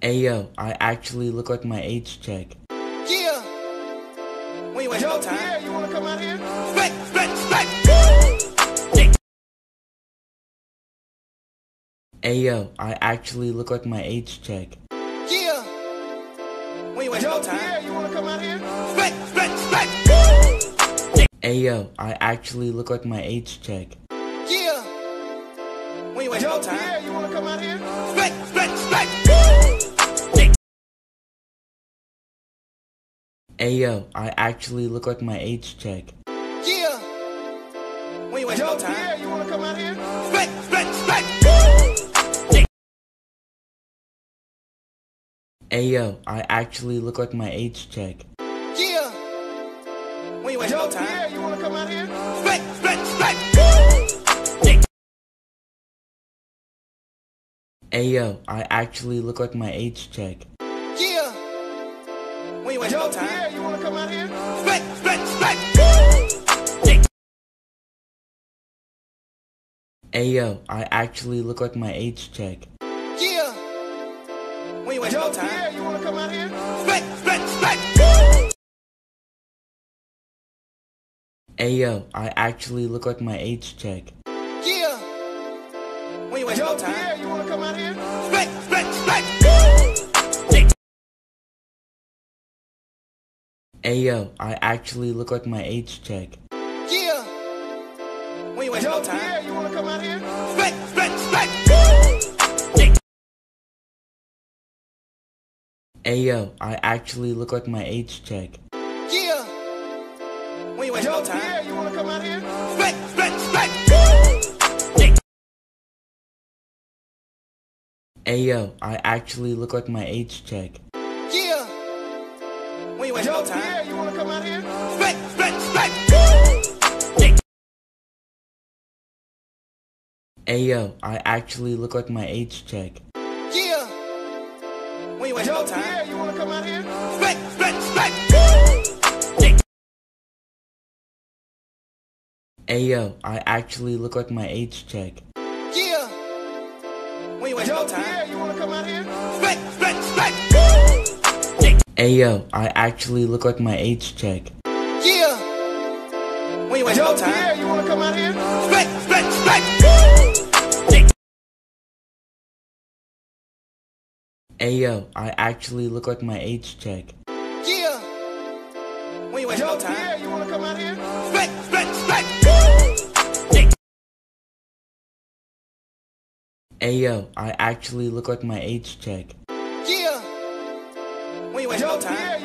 Hey yo, I actually look like my age check. Yeah. When you at your time. Yeah, you wanna come out here? Back, back, back. Hey yo, I actually look like my age check. Yeah. When you at your time. Yeah, you wanna come out here? Back, back, back. Hey yo, I actually look like my age check. Yeah. When you at your time. Yeah, you wanna come out here? Back, back, back. Hey yo, I actually look like my age check. Yeah. When you at your time. Yeah, you wanna come out here? Back, back, back. Hey yo, I actually look like my age check. Yeah. When you at your time. Yeah, you wanna come out here? Back, back, back. Hey yo, I actually look like my age check. Yeah. When you at your time. Yeah, you wanna come out here? Back, back, back. Hey yo, I actually look like my age check. Yeah. When you at your time. Yeah, you wanna come out here? Hey yo, I actually look like my age check. Yeah. When you at your time. Yeah, Hey yo, I actually look like my age check. Yeah. When you at your time. Yeah, you wanna come out here? Back, back, back. Hey yo, I actually look like my age check. Yeah. When you at your time. Yeah, you wanna come out here? Back, back, back. Hey yo, I actually look like my age check. Yeah. When you at your time. Come out here? Hey yo, I actually look like my age check. Yeah. When you at your time. Yeah, you wanna come out here? Hey yo, I actually look like my age check. Yeah. When you at your time. Yeah, you wanna come out here? Hey yo, I actually look like my age check. Yeah. When you at your time. Yeah, you wanna come out here? Back, back, back. Hey yo, I actually look like my age check. Yeah. When you at your time. Yeah, you wanna come out here? Back, back, back. Hey yo, I actually look like my age check. When you at your time.